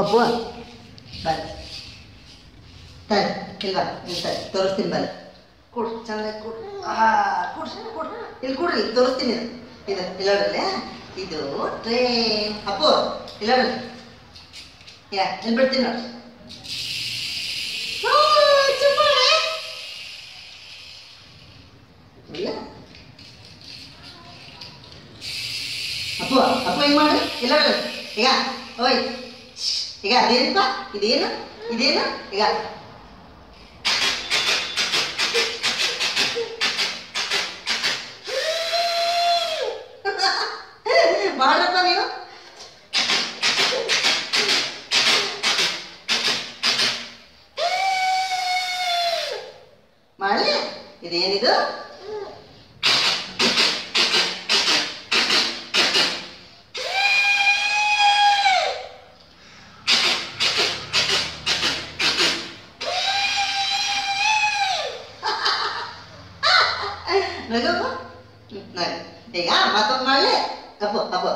ಅಪ್ಪು ಬರ ತೋರಿಸ್ತೀನಿ ಬರ ಕೊಡು ಚಂದ ಕೊಡು ಕೊಡ್ರಿ ಕೊಡು ಇಲ್ಲಿ ಕೊಡ್ರಿ, ತೋರಿಸ್ತೀನಿ. ಇದು ಇಲ್ಲೋಡ್ರಲ್ಲೇ ಇದು ಟ್ರೈನ್ ಅಪ್ಪು ಇಲ್ಲೋಡ್ರಿ ಯಾ ಇಲ್ಲಿ ಬಿಡ್ತೀನಿ ನೋಡ್ರಿ. ಇಲ್ಲ. ಅಪ್ಪು ಅಪ್ಪು, ಹಿಂಗ್ ಮಾಡಿ ಇಲ್ಲ. ಈಗ ಓಯ್. ಈಗ ಅದೇನಪ್ಪ ಇದೇನು ಇದೇನು ಈಗ ಮಾಡಪ್ಪ ನೀವು ಮಾಡಲಿ ಇದೇನಿದು Nak apa? Nak. ni kan, eh, ah, matang malik. Apa, apa?